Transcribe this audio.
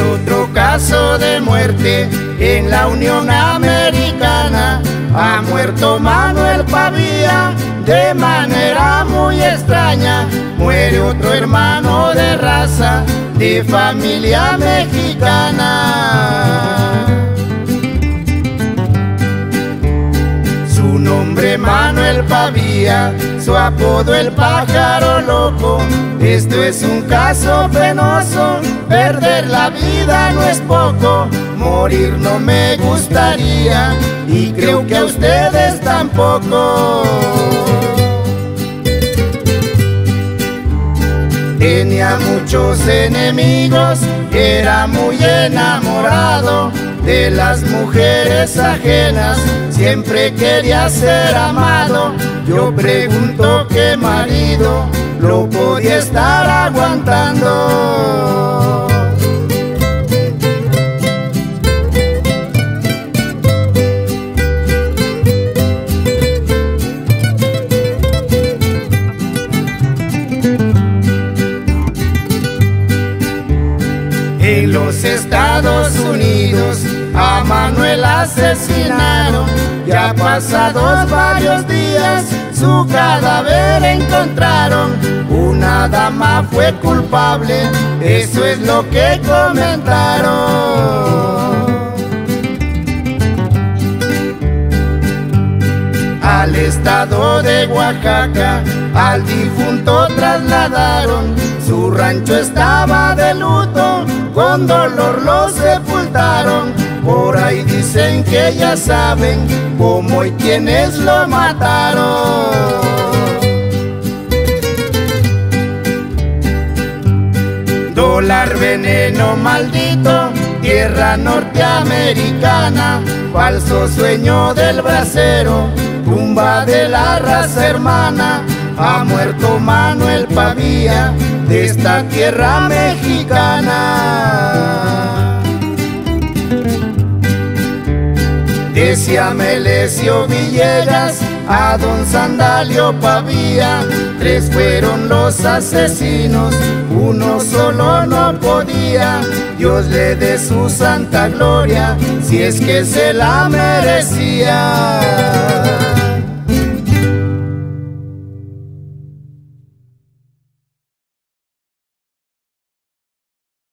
Otro caso de muerte en la Unión Americana. Ha muerto Manuel Pavía de manera muy extraña. Muere otro hermano de raza, de familia mexicana. Su nombre Manuel Pavía, su apodo el pájaro loco. Esto es un caso penoso, perder la vida no es poco, morir no me gustaría y creo que a ustedes tampoco. Tenía muchos enemigos, era muy enamorado de las mujeres ajenas, siempre quería ser amado. Yo pregunto qué marido lo podía estar aguantando. En los Estados Unidos a Manuel asesinaron. Ya pasados varios días su cadáver encontraron. Una dama fue culpable, eso es lo que comentaron. Al estado de Oaxaca, al difunto trasladaron. Su rancho estaba de luto, con dolor lo sepultaron. Por ahí dicen que ya saben cómo y quiénes lo mataron. Dólar veneno maldito, tierra norteamericana, falso sueño del bracero, tumba de la raza hermana. Ha muerto Manuel Pavía de esta tierra mexicana. Decía Melesio Villegas a don Sandalio Pavía, tres fueron los asesinos, uno solo no podía, Dios le dé su santa gloria, si es que se la merecía.